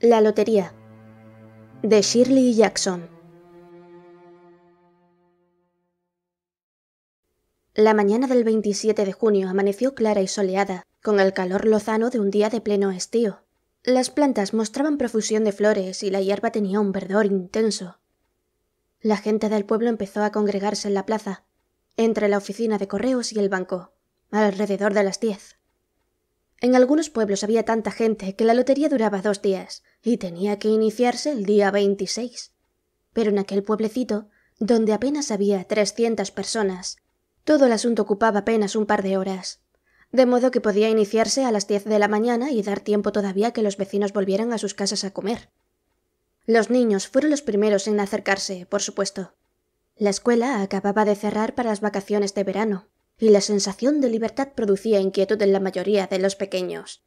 La lotería de Shirley Jackson. La mañana del 27 de junio amaneció clara y soleada, con el calor lozano de un día de pleno estío. Las plantas mostraban profusión de flores y la hierba tenía un verdor intenso. La gente del pueblo empezó a congregarse en la plaza, entre la oficina de correos y el banco, alrededor de las diez. En algunos pueblos había tanta gente que la lotería duraba dos días y tenía que iniciarse el día 26. Pero en aquel pueblecito, donde apenas había trescientas personas, todo el asunto ocupaba apenas un par de horas, de modo que podía iniciarse a las diez de la mañana y dar tiempo todavía que los vecinos volvieran a sus casas a comer. Los niños fueron los primeros en acercarse, por supuesto. La escuela acababa de cerrar para las vacaciones de verano, y la sensación de libertad producía inquietud en la mayoría de los pequeños.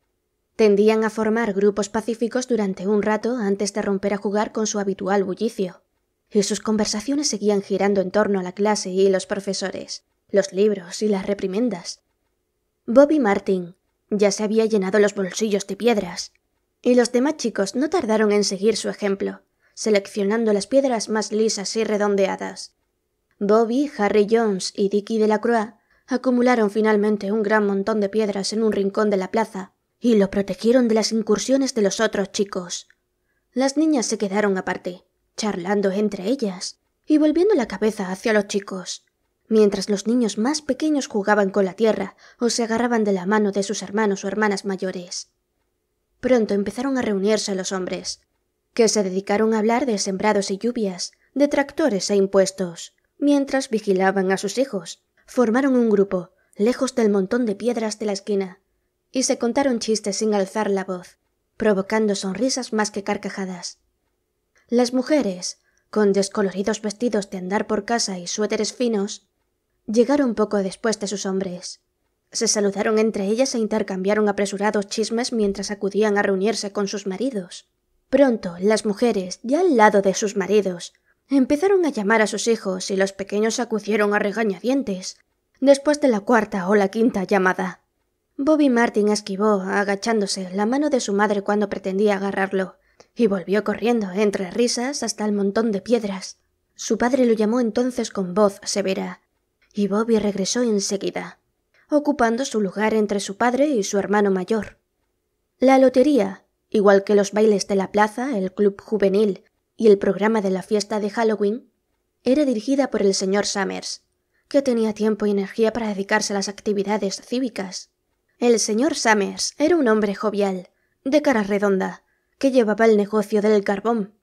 Tendían a formar grupos pacíficos durante un rato antes de romper a jugar con su habitual bullicio, y sus conversaciones seguían girando en torno a la clase y los profesores, los libros y las reprimendas. Bobby Martin ya se había llenado los bolsillos de piedras, y los demás chicos no tardaron en seguir su ejemplo, seleccionando las piedras más lisas y redondeadas. Bobby, Harry Jones y Dicky Delacroix acumularon finalmente un gran montón de piedras en un rincón de la plaza y lo protegieron de las incursiones de los otros chicos. Las niñas se quedaron aparte, charlando entre ellas y volviendo la cabeza hacia los chicos, mientras los niños más pequeños jugaban con la tierra o se agarraban de la mano de sus hermanos o hermanas mayores. Pronto empezaron a reunirse los hombres, que se dedicaron a hablar de sembrados y lluvias, de tractores e impuestos, mientras vigilaban a sus hijos, Formaron un grupo, lejos del montón de piedras de la esquina, y se contaron chistes sin alzar la voz, provocando sonrisas más que carcajadas. Las mujeres, con descoloridos vestidos de andar por casa y suéteres finos, llegaron poco después de sus hombres. Se saludaron entre ellas e intercambiaron apresurados chismes mientras acudían a reunirse con sus maridos. Pronto las mujeres, ya al lado de sus maridos, Empezaron a llamar a sus hijos y los pequeños acudieron a regañadientes, después de la cuarta o la quinta llamada. Bobby Martin esquivó, agachándose, la mano de su madre cuando pretendía agarrarlo, y volvió corriendo, entre risas, hasta el montón de piedras. Su padre lo llamó entonces con voz severa, y Bobby regresó enseguida, ocupando su lugar entre su padre y su hermano mayor. La lotería, igual que los bailes de la plaza, el club juvenil y el programa de la fiesta de Halloween era dirigida por el señor Summers, que tenía tiempo y energía para dedicarse a las actividades cívicas. El señor Summers era un hombre jovial, de cara redonda, que llevaba el negocio del carbón,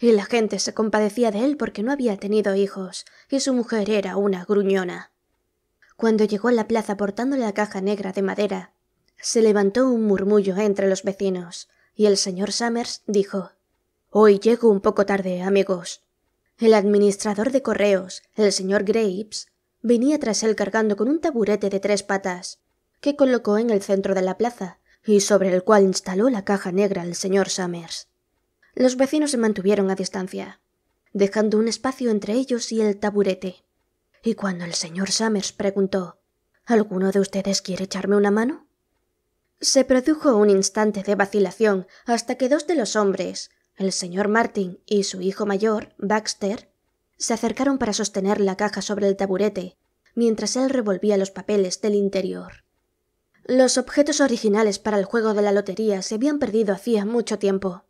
y la gente se compadecía de él porque no había tenido hijos, y su mujer era una gruñona. Cuando llegó a la plaza portando la caja negra de madera, se levantó un murmullo entre los vecinos, y el señor Summers dijo Hoy llego un poco tarde, amigos. El administrador de correos, el señor Graves, venía tras él cargando con un taburete de tres patas, que colocó en el centro de la plaza, y sobre el cual instaló la caja negra el señor Summers. Los vecinos se mantuvieron a distancia, dejando un espacio entre ellos y el taburete. Y cuando el señor Summers preguntó ¿Alguno de ustedes quiere echarme una mano? Se produjo un instante de vacilación hasta que dos de los hombres, el señor Martin y su hijo mayor, Baxter, se acercaron para sostener la caja sobre el taburete, mientras él revolvía los papeles del interior. Los objetos originales para el juego de la lotería se habían perdido hacía mucho tiempo,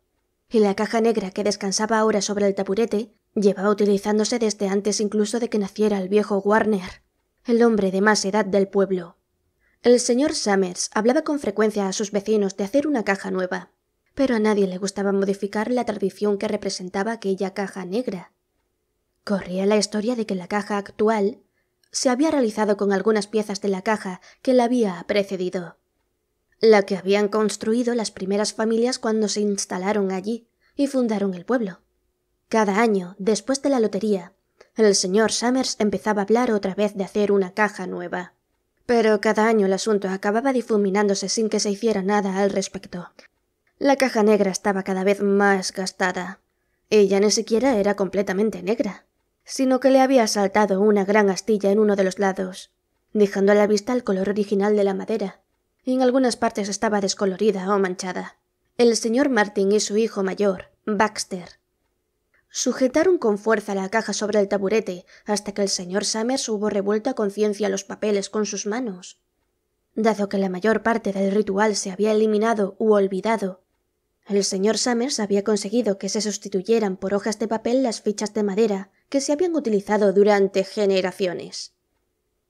y la caja negra que descansaba ahora sobre el taburete llevaba utilizándose desde antes incluso de que naciera el viejo Warner, el hombre de más edad del pueblo. El señor Summers hablaba con frecuencia a sus vecinos de hacer una caja nueva, pero a nadie le gustaba modificar la tradición que representaba aquella caja negra. Corría la historia de que la caja actual se había realizado con algunas piezas de la caja que la había precedido, la que habían construido las primeras familias cuando se instalaron allí y fundaron el pueblo. Cada año, después de la lotería, el señor Summers empezaba a hablar otra vez de hacer una caja nueva. Pero cada año el asunto acababa difuminándose sin que se hiciera nada al respecto, la caja negra estaba cada vez más gastada. Ella ni siquiera era completamente negra, sino que le había saltado una gran astilla en uno de los lados, dejando a la vista el color original de la madera, y en algunas partes estaba descolorida o manchada. el señor Martin y su hijo mayor, Baxter. Sujetaron con fuerza la caja sobre el taburete hasta que el señor Summers hubo revuelto a conciencia los papeles con sus manos. Dado que la mayor parte del ritual se había eliminado u olvidado, el señor Summers había conseguido que se sustituyeran por hojas de papel las fichas de madera que se habían utilizado durante generaciones.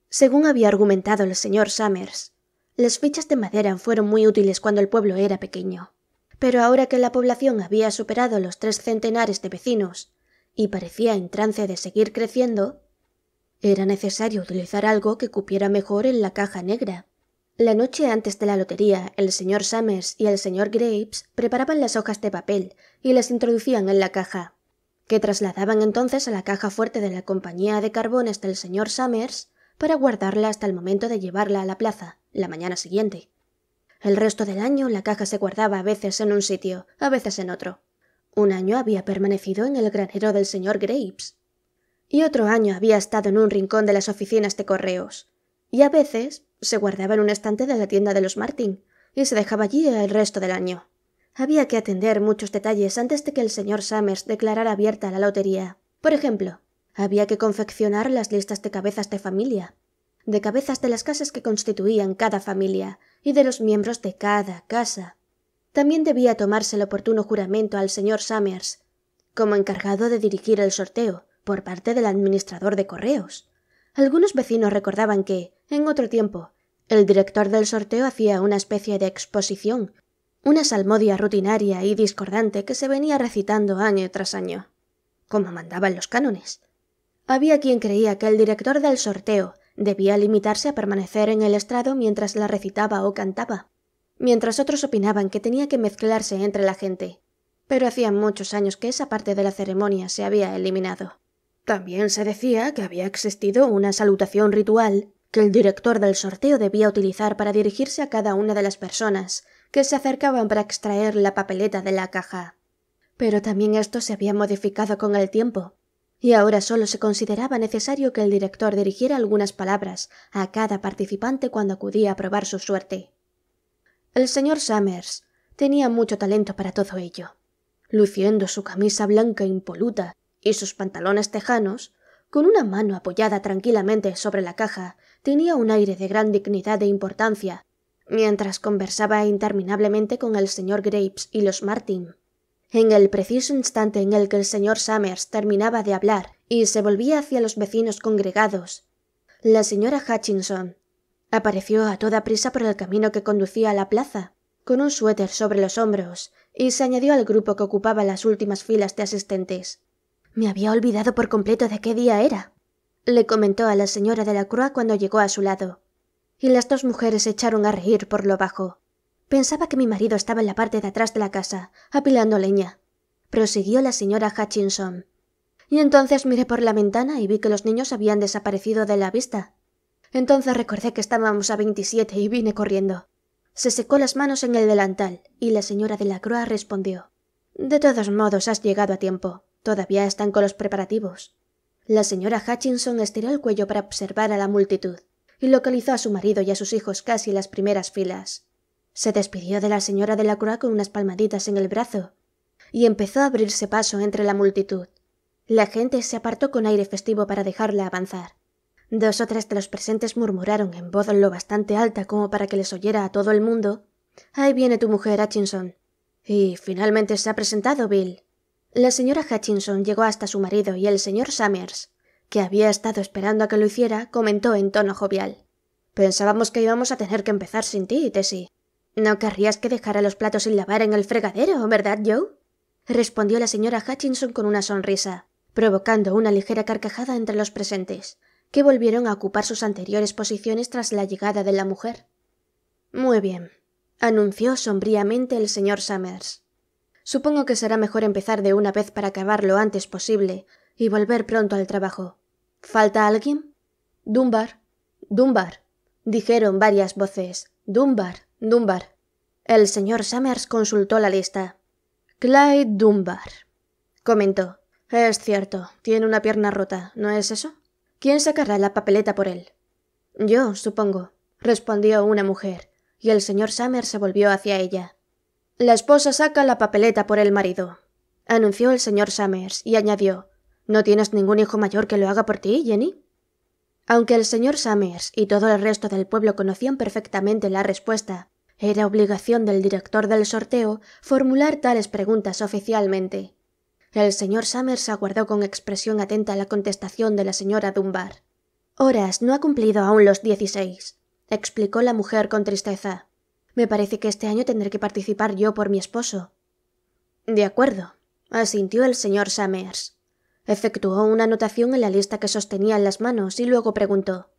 Según había argumentado el señor Summers, las fichas de madera fueron muy útiles cuando el pueblo era pequeño. Pero ahora que la población había superado los tres centenares de vecinos y parecía en trance de seguir creciendo, era necesario utilizar algo que cupiera mejor en la caja negra. La noche antes de la lotería, el señor Summers y el señor Graves preparaban las hojas de papel y las introducían en la caja, que trasladaban entonces a la caja fuerte de la compañía de carbones del señor Summers para guardarla hasta el momento de llevarla a la plaza, la mañana siguiente. El resto del año la caja se guardaba a veces en un sitio, a veces en otro. Un año había permanecido en el granero del señor Graves. Y otro año había estado en un rincón de las oficinas de correos. Y a veces se guardaba en un estante de la tienda de los Martin, y se dejaba allí el resto del año. Había que atender muchos detalles antes de que el señor Summers declarara abierta la lotería. Por ejemplo, había que confeccionar las listas de cabezas de familia, de cabezas de las casas que constituían cada familia y de los miembros de cada casa. También debía tomarse el oportuno juramento al señor Summers, como encargado de dirigir el sorteo por parte del administrador de correos. Algunos vecinos recordaban que, en otro tiempo, el director del sorteo hacía una especie de exposición, una salmodia rutinaria y discordante que se venía recitando año tras año, como mandaban los cánones. Había quien creía que el director del sorteo Debía limitarse a permanecer en el estrado mientras la recitaba o cantaba, mientras otros opinaban que tenía que mezclarse entre la gente. Pero hacía muchos años que esa parte de la ceremonia se había eliminado. También se decía que había existido una salutación ritual que el director del sorteo debía utilizar para dirigirse a cada una de las personas que se acercaban para extraer la papeleta de la caja. Pero también esto se había modificado con el tiempo, y ahora solo se consideraba necesario que el director dirigiera algunas palabras a cada participante cuando acudía a probar su suerte. El señor Summers tenía mucho talento para todo ello. Luciendo su camisa blanca impoluta y sus pantalones tejanos, con una mano apoyada tranquilamente sobre la caja, tenía un aire de gran dignidad e importancia, mientras conversaba interminablemente con el señor Graves y los Martin. En el preciso instante en el que el señor Summers terminaba de hablar y se volvía hacia los vecinos congregados, la señora Hutchinson apareció a toda prisa por el camino que conducía a la plaza, con un suéter sobre los hombros, y se añadió al grupo que ocupaba las últimas filas de asistentes. Me había olvidado por completo de qué día era, le comentó a la señora de la Croix cuando llegó a su lado, y las dos mujeres se echaron a reír por lo bajo. Pensaba que mi marido estaba en la parte de atrás de la casa, apilando leña. Prosiguió la señora Hutchinson. Y entonces miré por la ventana y vi que los niños habían desaparecido de la vista. Entonces recordé que estábamos a veintisiete y vine corriendo. Se secó las manos en el delantal y la señora de la Croix respondió. De todos modos, has llegado a tiempo. Todavía están con los preparativos. La señora Hutchinson estiró el cuello para observar a la multitud y localizó a su marido y a sus hijos casi en las primeras filas. Se despidió de la señora de la Croix con unas palmaditas en el brazo y empezó a abrirse paso entre la multitud. La gente se apartó con aire festivo para dejarla avanzar. Dos o tres de los presentes murmuraron en voz lo bastante alta como para que les oyera a todo el mundo Ahí viene tu mujer, Hutchinson. Y finalmente se ha presentado, Bill. La señora Hutchinson llegó hasta su marido y el señor Summers, que había estado esperando a que lo hiciera, comentó en tono jovial. Pensábamos que íbamos a tener que empezar sin ti, Tessie. No querrías que dejara los platos sin lavar en el fregadero, ¿verdad, Joe? respondió la señora Hutchinson con una sonrisa, provocando una ligera carcajada entre los presentes, que volvieron a ocupar sus anteriores posiciones tras la llegada de la mujer. Muy bien, anunció sombríamente el señor Summers. Supongo que será mejor empezar de una vez para acabar lo antes posible y volver pronto al trabajo. ¿Falta alguien? Dunbar. Dunbar. dijeron varias voces. Dunbar. Dunbar. El señor Summers consultó la lista. Clyde Dunbar. Comentó. Es cierto, tiene una pierna rota, ¿no es eso? ¿Quién sacará la papeleta por él? Yo, supongo, respondió una mujer, y el señor Summers se volvió hacia ella. La esposa saca la papeleta por el marido, anunció el señor Summers y añadió ¿No tienes ningún hijo mayor que lo haga por ti, Jenny? Aunque el señor Summers y todo el resto del pueblo conocían perfectamente la respuesta, era obligación del director del sorteo formular tales preguntas oficialmente. El señor Summers aguardó con expresión atenta la contestación de la señora Dunbar. Horas no ha cumplido aún los dieciséis, explicó la mujer con tristeza. Me parece que este año tendré que participar yo por mi esposo. De acuerdo, asintió el señor Summers. Efectuó una anotación en la lista que sostenía en las manos y luego preguntó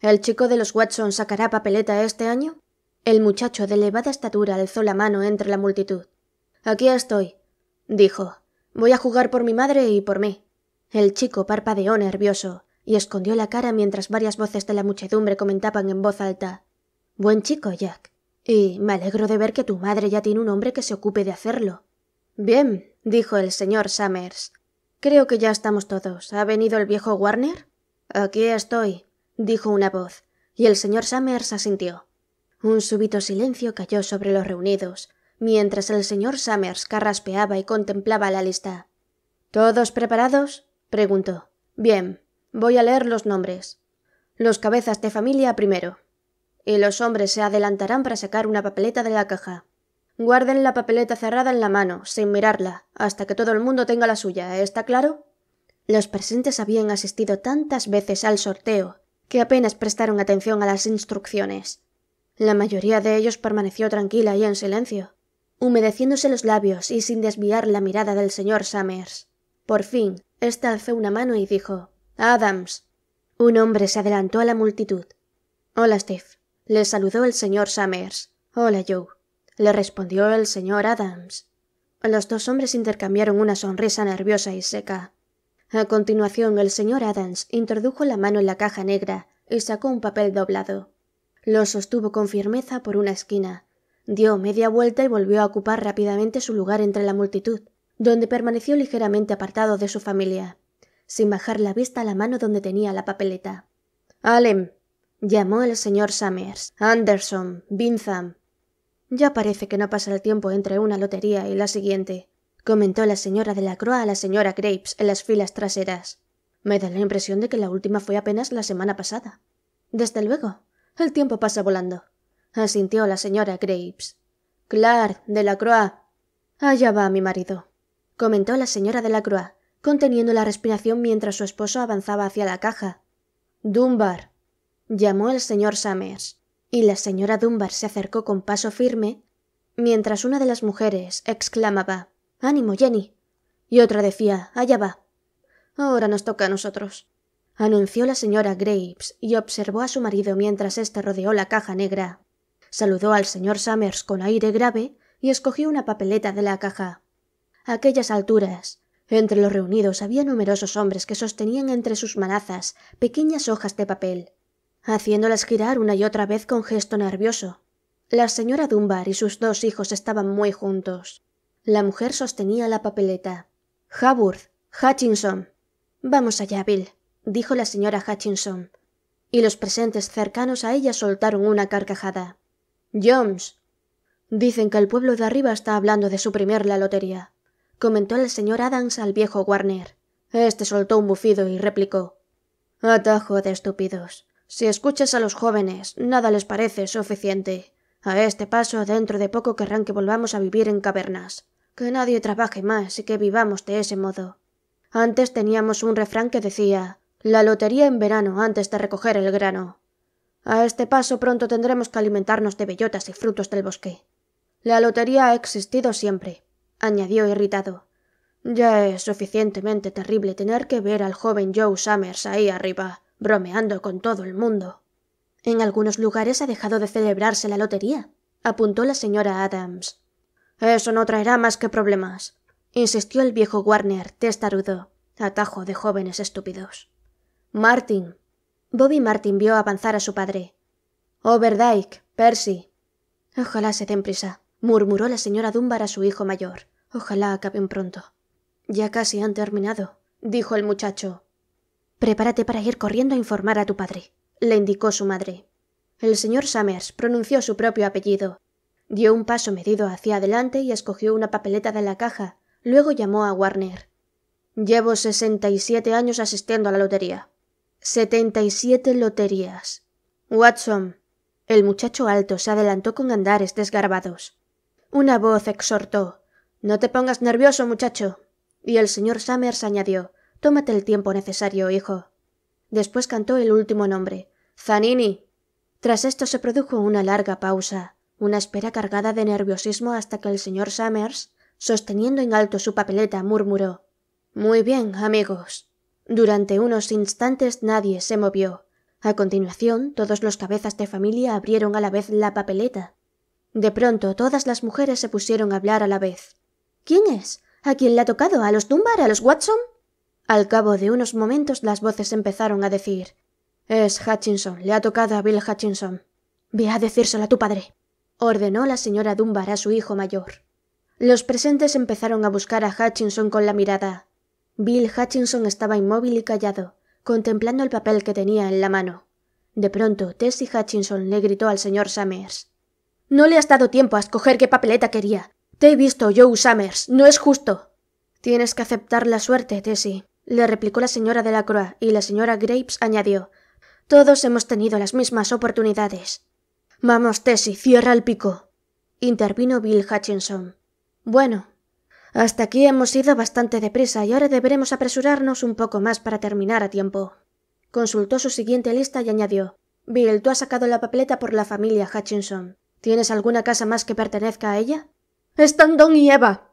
¿El chico de los Watson sacará papeleta este año? El muchacho de elevada estatura alzó la mano entre la multitud. Aquí estoy, dijo. Voy a jugar por mi madre y por mí. El chico parpadeó nervioso y escondió la cara mientras varias voces de la muchedumbre comentaban en voz alta. Buen chico, Jack. Y me alegro de ver que tu madre ya tiene un hombre que se ocupe de hacerlo. Bien, dijo el señor Summers. Creo que ya estamos todos. ¿Ha venido el viejo Warner? Aquí estoy, dijo una voz, y el señor Summers asintió. Un súbito silencio cayó sobre los reunidos, mientras el señor Summers carraspeaba y contemplaba la lista. ¿Todos preparados? preguntó. Bien, voy a leer los nombres. Los cabezas de familia primero. Y los hombres se adelantarán para sacar una papeleta de la caja. Guarden la papeleta cerrada en la mano, sin mirarla, hasta que todo el mundo tenga la suya. ¿Está claro? Los presentes habían asistido tantas veces al sorteo que apenas prestaron atención a las instrucciones. La mayoría de ellos permaneció tranquila y en silencio, humedeciéndose los labios y sin desviar la mirada del señor Summers. Por fin, éste alzó una mano y dijo Adams. Un hombre se adelantó a la multitud. Hola, Steve. Le saludó el señor Summers. Hola, Joe le respondió el señor Adams. Los dos hombres intercambiaron una sonrisa nerviosa y seca. A continuación, el señor Adams introdujo la mano en la caja negra y sacó un papel doblado. Lo sostuvo con firmeza por una esquina, dio media vuelta y volvió a ocupar rápidamente su lugar entre la multitud, donde permaneció ligeramente apartado de su familia, sin bajar la vista a la mano donde tenía la papeleta. Alem, llamó el señor Summers, Anderson, Bingham, ya parece que no pasa el tiempo entre una lotería y la siguiente, comentó la señora de la Croix a la señora Grapes en las filas traseras. Me da la impresión de que la última fue apenas la semana pasada. Desde luego, el tiempo pasa volando, asintió la señora Grapes. Clar, de la Croix. Allá va mi marido, comentó la señora de la Croix, conteniendo la respiración mientras su esposo avanzaba hacia la caja. Dunbar, llamó el señor Summers y la señora Dunbar se acercó con paso firme, mientras una de las mujeres exclamaba Ánimo, Jenny. y otra decía Allá va. Ahora nos toca a nosotros. anunció la señora Graves y observó a su marido mientras éste rodeó la caja negra. Saludó al señor Summers con aire grave y escogió una papeleta de la caja. A aquellas alturas, entre los reunidos había numerosos hombres que sostenían entre sus manazas pequeñas hojas de papel haciéndolas girar una y otra vez con gesto nervioso. La señora Dunbar y sus dos hijos estaban muy juntos. La mujer sostenía la papeleta. Haworth, Hutchinson. Vamos allá, Bill, dijo la señora Hutchinson. Y los presentes cercanos a ella soltaron una carcajada. Jones. Dicen que el pueblo de arriba está hablando de suprimir la lotería, comentó el señor Adams al viejo Warner. Este soltó un bufido y replicó Atajo de estúpidos. Si escuchas a los jóvenes, nada les parece suficiente. A este paso, dentro de poco querrán que volvamos a vivir en cavernas. Que nadie trabaje más y que vivamos de ese modo. Antes teníamos un refrán que decía la lotería en verano antes de recoger el grano. A este paso pronto tendremos que alimentarnos de bellotas y frutos del bosque. La lotería ha existido siempre, añadió irritado. Ya es suficientemente terrible tener que ver al joven Joe Summers ahí arriba, bromeando con todo el mundo. En algunos lugares ha dejado de celebrarse la lotería, apuntó la señora Adams. Eso no traerá más que problemas, insistió el viejo Warner, testarudo, atajo de jóvenes estúpidos. Martin. Bobby Martin vio avanzar a su padre. Overdyke, Percy. Ojalá se den prisa, murmuró la señora Dunbar a su hijo mayor. Ojalá acaben pronto. Ya casi han terminado, dijo el muchacho, Prepárate para ir corriendo a informar a tu padre, le indicó su madre. El señor Summers pronunció su propio apellido. Dio un paso medido hacia adelante y escogió una papeleta de la caja. Luego llamó a Warner. Llevo sesenta y siete años asistiendo a la lotería. Setenta y siete loterías. Watson. El muchacho alto se adelantó con andares desgarbados. Una voz exhortó. No te pongas nervioso, muchacho. Y el señor Summers añadió. Tómate el tiempo necesario, hijo. Después cantó el último nombre. Zanini. Tras esto se produjo una larga pausa, una espera cargada de nerviosismo hasta que el señor Summers, sosteniendo en alto su papeleta, murmuró Muy bien, amigos. Durante unos instantes nadie se movió. A continuación, todos los cabezas de familia abrieron a la vez la papeleta. De pronto, todas las mujeres se pusieron a hablar a la vez. ¿Quién es? ¿A quién le ha tocado? ¿A los Dunbar? ¿A los Watson? Al cabo de unos momentos las voces empezaron a decir Es Hutchinson, le ha tocado a Bill Hutchinson. Ve a decírselo a tu padre, ordenó la señora Dunbar a su hijo mayor. Los presentes empezaron a buscar a Hutchinson con la mirada. Bill Hutchinson estaba inmóvil y callado, contemplando el papel que tenía en la mano. De pronto, Tessie Hutchinson le gritó al señor Summers. No le has dado tiempo a escoger qué papeleta quería. Te he visto, Joe Summers. No es justo. Tienes que aceptar la suerte, Tessie, le replicó la señora de la Croix, y la señora Grapes añadió Todos hemos tenido las mismas oportunidades. Vamos, Tessie, cierra el pico. intervino Bill Hutchinson. Bueno, hasta aquí hemos ido bastante deprisa y ahora deberemos apresurarnos un poco más para terminar a tiempo. Consultó su siguiente lista y añadió Bill, tú has sacado la papeleta por la familia Hutchinson. ¿Tienes alguna casa más que pertenezca a ella? Están Don y Eva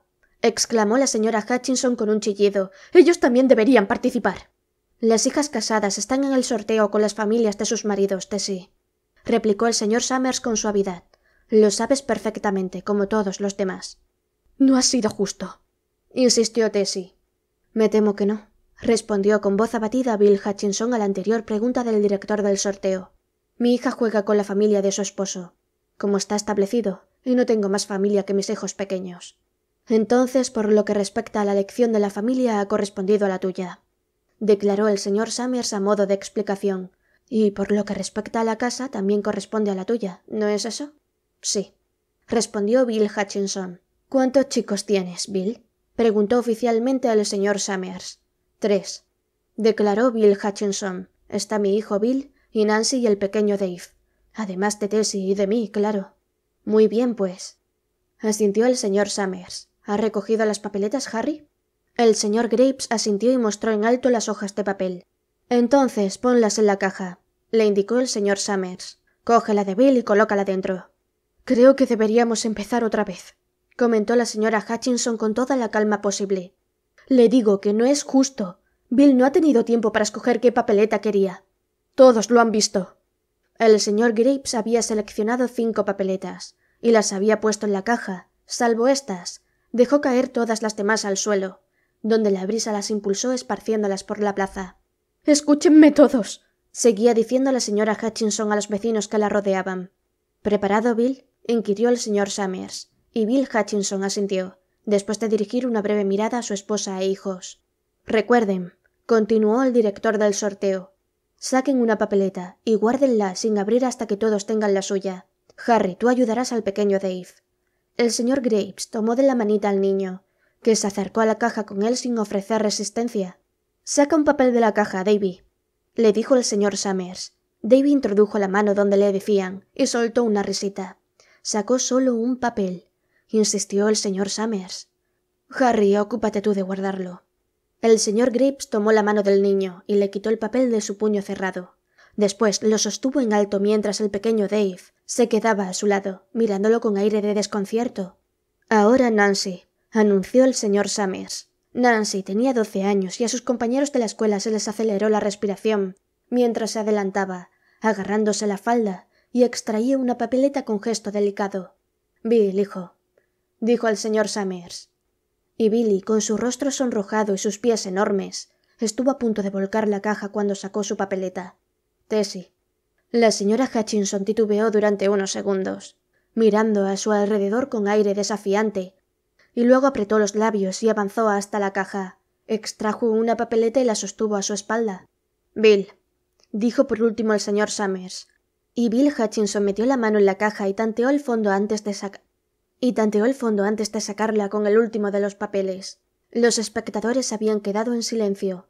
exclamó la señora Hutchinson con un chillido. Ellos también deberían participar. Las hijas casadas están en el sorteo con las familias de sus maridos, Tessie, replicó el señor Summers con suavidad. Lo sabes perfectamente, como todos los demás. No ha sido justo, insistió Tessie. Me temo que no, respondió con voz abatida Bill Hutchinson a la anterior pregunta del director del sorteo. Mi hija juega con la familia de su esposo, como está establecido, y no tengo más familia que mis hijos pequeños. Entonces, por lo que respecta a la elección de la familia, ha correspondido a la tuya, declaró el señor Summers a modo de explicación. Y por lo que respecta a la casa, también corresponde a la tuya, ¿no es eso? Sí, respondió Bill Hutchinson. ¿Cuántos chicos tienes, Bill? preguntó oficialmente al señor Summers. Tres, declaró Bill Hutchinson. Está mi hijo Bill y Nancy y el pequeño Dave. Además de Tessie y de mí, claro. Muy bien, pues. Asintió el señor Summers. ¿Ha recogido las papeletas, Harry? El señor Grapes asintió y mostró en alto las hojas de papel. Entonces ponlas en la caja, le indicó el señor Summers. Cógela de Bill y colócala dentro. Creo que deberíamos empezar otra vez, comentó la señora Hutchinson con toda la calma posible. Le digo que no es justo. Bill no ha tenido tiempo para escoger qué papeleta quería. Todos lo han visto. El señor Grapes había seleccionado cinco papeletas y las había puesto en la caja, salvo estas, Dejó caer todas las demás al suelo, donde la brisa las impulsó esparciéndolas por la plaza. Escúchenme todos. seguía diciendo la señora Hutchinson a los vecinos que la rodeaban. ¿Preparado, Bill? inquirió el señor Summers, y Bill Hutchinson asintió, después de dirigir una breve mirada a su esposa e hijos. Recuerden, continuó el director del sorteo. Saquen una papeleta y guárdenla sin abrir hasta que todos tengan la suya. Harry, tú ayudarás al pequeño Dave. El señor Graves tomó de la manita al niño, que se acercó a la caja con él sin ofrecer resistencia. Saca un papel de la caja, Davy, le dijo el señor Summers. Davy introdujo la mano donde le decían y soltó una risita. Sacó solo un papel, insistió el señor Summers. Harry, ocúpate tú de guardarlo. El señor Graves tomó la mano del niño y le quitó el papel de su puño cerrado. Después lo sostuvo en alto mientras el pequeño Dave se quedaba a su lado, mirándolo con aire de desconcierto. Ahora Nancy, anunció el señor Summers. Nancy tenía doce años y a sus compañeros de la escuela se les aceleró la respiración mientras se adelantaba, agarrándose la falda y extraía una papeleta con gesto delicado. Bill, hijo, dijo el señor Summers. Y Billy, con su rostro sonrojado y sus pies enormes, estuvo a punto de volcar la caja cuando sacó su papeleta. Tessie. La señora Hutchinson titubeó durante unos segundos, mirando a su alrededor con aire desafiante, y luego apretó los labios y avanzó hasta la caja. Extrajo una papeleta y la sostuvo a su espalda. Bill, dijo por último el señor Summers, y Bill Hutchinson metió la mano en la caja y tanteó el fondo antes de sacar y tanteó el fondo antes de sacarla con el último de los papeles. Los espectadores habían quedado en silencio.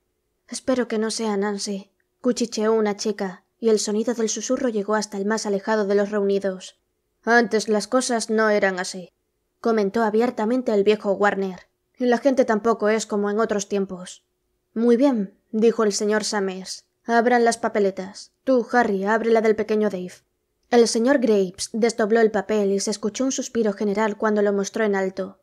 Espero que no sea Nancy, cuchicheó una chica, y el sonido del susurro llegó hasta el más alejado de los reunidos. Antes las cosas no eran así, comentó abiertamente el viejo Warner. Y la gente tampoco es como en otros tiempos. Muy bien, dijo el señor Summers. Abran las papeletas. Tú, Harry, abre la del pequeño Dave. El señor Graves desdobló el papel y se escuchó un suspiro general cuando lo mostró en alto.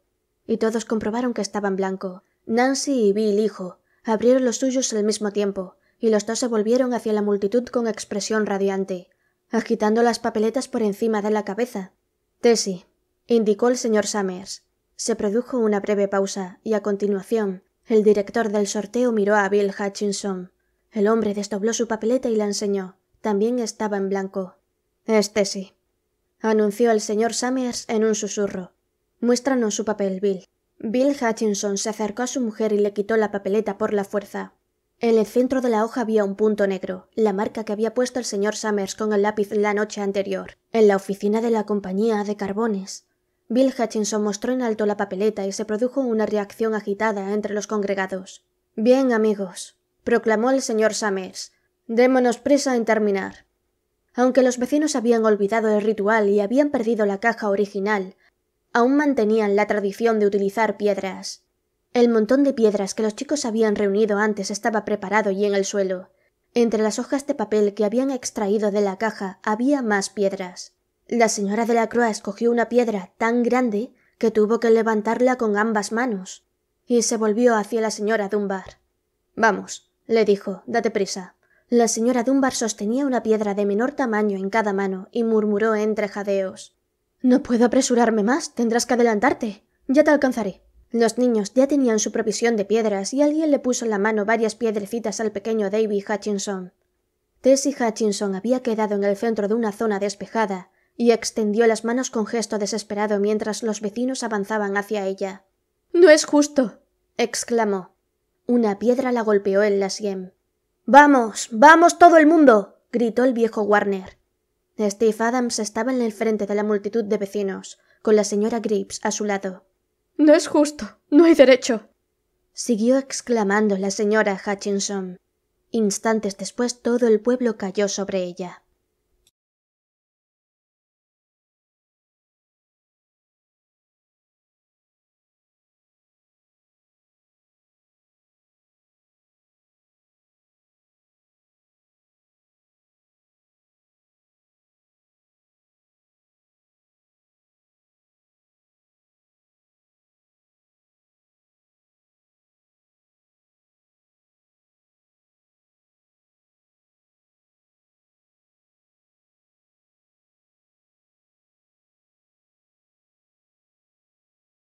Y todos comprobaron que estaba en blanco. Nancy y Bill, hijo, abrieron los suyos al mismo tiempo, y los dos se volvieron hacia la multitud con expresión radiante, agitando las papeletas por encima de la cabeza. Tessie, indicó el señor Summers. Se produjo una breve pausa, y a continuación, el director del sorteo miró a Bill Hutchinson. El hombre desdobló su papeleta y la enseñó. También estaba en blanco. Este sí, anunció el señor Summers en un susurro. Muéstranos su papel, Bill. Bill Hutchinson se acercó a su mujer y le quitó la papeleta por la fuerza. En el centro de la hoja había un punto negro, la marca que había puesto el señor Summers con el lápiz la noche anterior, en la oficina de la compañía de carbones. Bill Hutchinson mostró en alto la papeleta y se produjo una reacción agitada entre los congregados. Bien, amigos, proclamó el señor Summers. Démonos prisa en terminar. Aunque los vecinos habían olvidado el ritual y habían perdido la caja original, aún mantenían la tradición de utilizar piedras. El montón de piedras que los chicos habían reunido antes estaba preparado y en el suelo. Entre las hojas de papel que habían extraído de la caja había más piedras. La señora de la Croix escogió una piedra tan grande que tuvo que levantarla con ambas manos, y se volvió hacia la señora Dunbar. Vamos, le dijo, date prisa. La señora Dunbar sostenía una piedra de menor tamaño en cada mano y murmuró entre jadeos. No puedo apresurarme más, tendrás que adelantarte. Ya te alcanzaré. Los niños ya tenían su provisión de piedras y alguien le puso en la mano varias piedrecitas al pequeño Davy Hutchinson. Tessie Hutchinson había quedado en el centro de una zona despejada y extendió las manos con gesto desesperado mientras los vecinos avanzaban hacia ella. No es justo. exclamó. Una piedra la golpeó en la sien. Vamos, vamos todo el mundo. gritó el viejo Warner. Steve Adams estaba en el frente de la multitud de vecinos, con la señora Grips a su lado. No es justo. No hay derecho. siguió exclamando la señora Hutchinson. Instantes después todo el pueblo cayó sobre ella.